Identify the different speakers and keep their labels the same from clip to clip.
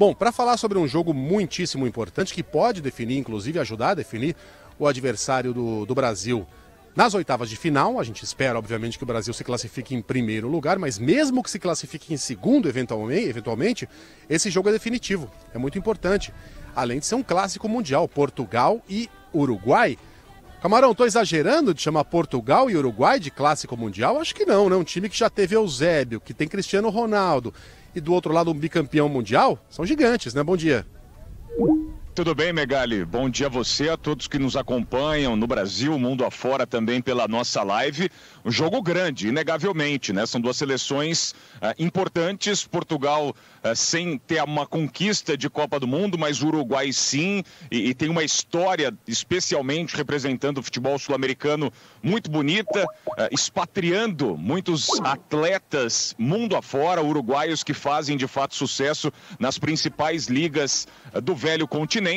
Speaker 1: Bom, para falar sobre um jogo muitíssimo importante, que pode definir, inclusive ajudar a definir o adversário do, do Brasil nas oitavas de final, a gente espera, obviamente, que o Brasil se classifique em primeiro lugar, mas mesmo que se classifique em segundo, eventualmente, esse jogo é definitivo. É muito importante. Além de ser um clássico mundial, Portugal e Uruguai. Camarão, tô exagerando de chamar Portugal e Uruguai de clássico mundial? Acho que não, né? Um time que já teve Eusébio, que tem Cristiano Ronaldo e do outro lado um bicampeão mundial, são gigantes, né? Bom dia.
Speaker 2: Tudo bem, Megali? Bom dia a você, a todos que nos acompanham no Brasil, mundo afora também pela nossa live. Um jogo grande, inegavelmente, né? São duas seleções uh, importantes. Portugal uh, sem ter uma conquista de Copa do Mundo, mas Uruguai sim, e, e tem uma história, especialmente representando o futebol sul-americano, muito bonita, uh, expatriando muitos atletas mundo afora, uruguaios que fazem de fato sucesso nas principais ligas do velho continente.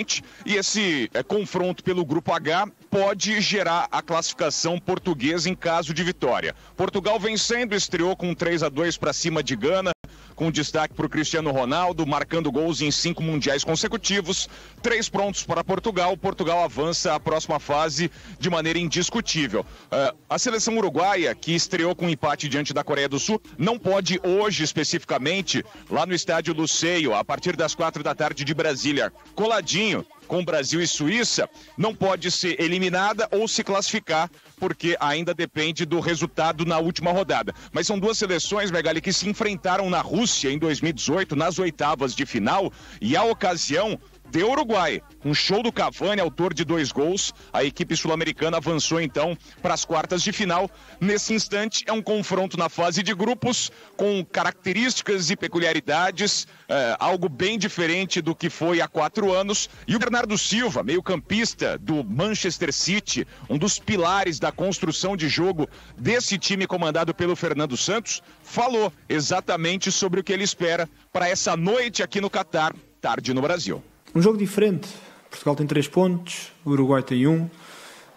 Speaker 2: E esse confronto pelo Grupo H pode gerar a classificação portuguesa em caso de vitória. Portugal vencendo, estreou com 3 a 2 para cima de Gana com destaque para o Cristiano Ronaldo, marcando gols em cinco mundiais consecutivos. Três prontos para Portugal. Portugal avança à próxima fase de maneira indiscutível. Uh, a seleção uruguaia, que estreou com um empate diante da Coreia do Sul, não pode hoje especificamente, lá no estádio Luceio, a partir das quatro da tarde de Brasília, coladinho com Brasil e Suíça, não pode ser eliminada ou se classificar, porque ainda depende do resultado na última rodada. Mas são duas seleções, Megali, que se enfrentaram na Rússia em 2018, nas oitavas de final, e a ocasião de Uruguai. Um show do Cavani, autor de dois gols. A equipe sul-americana avançou então para as quartas de final. Nesse instante, é um confronto na fase de grupos com características e peculiaridades, é, algo bem diferente do que foi há quatro anos. E o Bernardo Silva, meio-campista do Manchester City, um dos pilares da construção de jogo desse time comandado pelo Fernando Santos, falou exatamente sobre o que ele espera para essa noite aqui no Catar, tarde no Brasil.
Speaker 3: Um jogo diferente. Portugal tem 3 pontos, o Uruguai tem 1,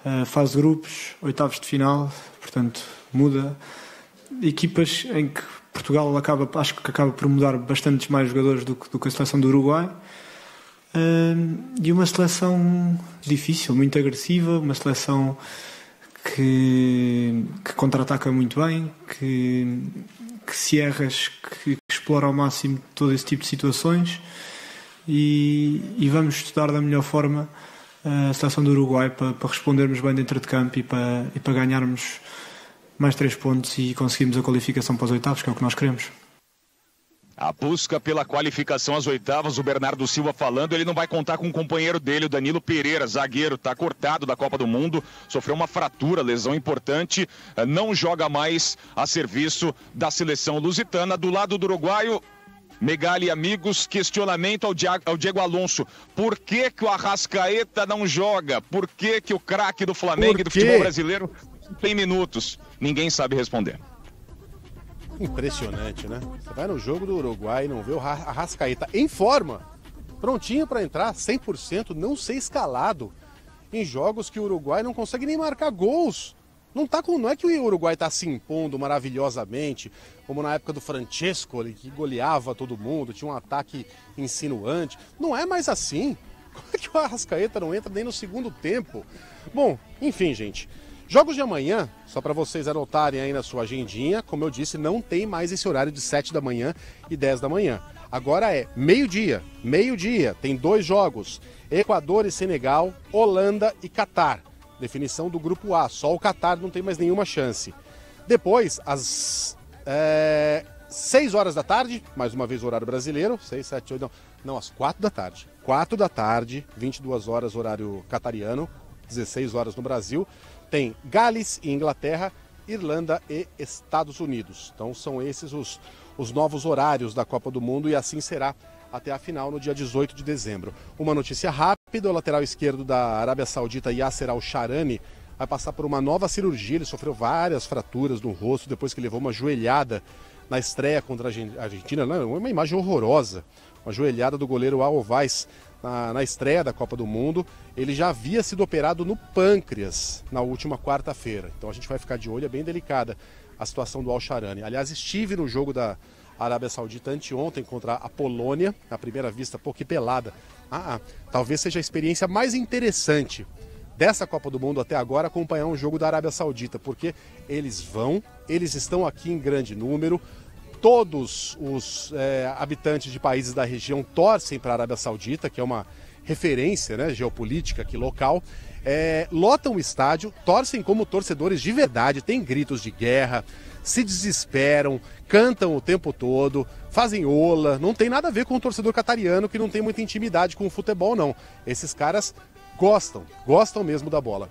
Speaker 3: um, fase grupos, oitavos de final, portanto muda. Equipas em que Portugal acaba, acho que acaba por mudar bastantes mais jogadores do que, do que a seleção do Uruguai. Uh, e uma seleção difícil, muito agressiva, uma seleção que, que contra-ataca muito bem, que, que se erras, que, que explora ao máximo todo esse tipo de situações e, e vamos estudar da melhor forma a seleção do Uruguai para, para respondermos bem dentro de campo e para, e para ganharmos mais três pontos e conseguirmos a qualificação para os oitavos, que é o que nós queremos.
Speaker 2: A busca pela qualificação às oitavas, o Bernardo Silva falando, ele não vai contar com o companheiro dele, o Danilo Pereira, zagueiro, está cortado da Copa do Mundo, sofreu uma fratura, lesão importante, não joga mais a serviço da seleção lusitana. Do lado do uruguaio, Megali amigos, questionamento ao Diego, Alonso. Por que, que o Arrascaeta não joga? Por que, que o craque do Flamengo e do futebol brasileiro tem minutos? Ninguém sabe responder.
Speaker 1: Impressionante, né? Você vai no jogo do Uruguai e não vê o Arrascaeta em forma, prontinho para entrar, 100%, não ser escalado em jogos que o Uruguai não consegue nem marcar gols. Não, tá com, não é que o Uruguai está se impondo maravilhosamente, como na época do Francesco, que goleava todo mundo, tinha um ataque insinuante. Não é mais assim. Como é que o Arrascaeta não entra nem no segundo tempo? Bom, enfim, gente. Jogos de amanhã, só para vocês anotarem aí na sua agendinha, como eu disse, não tem mais esse horário de 7 da manhã e 10 da manhã. Agora é meio-dia, meio-dia, tem dois jogos: Equador e Senegal, Holanda e Catar. Definição do grupo A. Só o Qatar não tem mais nenhuma chance. Depois, às é, 6 horas da tarde, mais uma vez horário brasileiro, 6, 7, 8, não, não, às 4 da tarde. 4 da tarde, 22 horas horário catariano, 16 horas no Brasil, tem Gales e Inglaterra, Irlanda e Estados Unidos. Então são esses os, os novos horários da Copa do Mundo e assim será até a final no dia 18 de dezembro. Uma notícia rápida: o lateral esquerdo da Arábia Saudita, Yasser Al-Sharani, vai passar por uma nova cirurgia. Ele sofreu várias fraturas no rosto depois que levou uma joelhada na estreia contra a Argentina. Não, uma imagem horrorosa. Uma joelhada do goleiro Alvaz na, na estreia da Copa do Mundo. Ele já havia sido operado no pâncreas na última quarta-feira. Então a gente vai ficar de olho, é bem delicada a situação do Al-Sharani. Aliás, estive no jogo da Arábia Saudita anteontem contra a Polônia, na primeira vista, que pelada. Ah, ah, talvez seja a experiência mais interessante dessa Copa do Mundo até agora acompanhar um jogo da Arábia Saudita, porque eles vão, eles estão aqui em grande número, todos os é, habitantes de países da região torcem para a Arábia Saudita, que é uma referência né, geopolítica aqui local, é, lotam o estádio, torcem como torcedores de verdade, tem gritos de guerra, se desesperam, cantam o tempo todo, fazem ola, não tem nada a ver com o torcedor catariano que não tem muita intimidade com o futebol, não. Esses caras gostam, gostam mesmo da bola.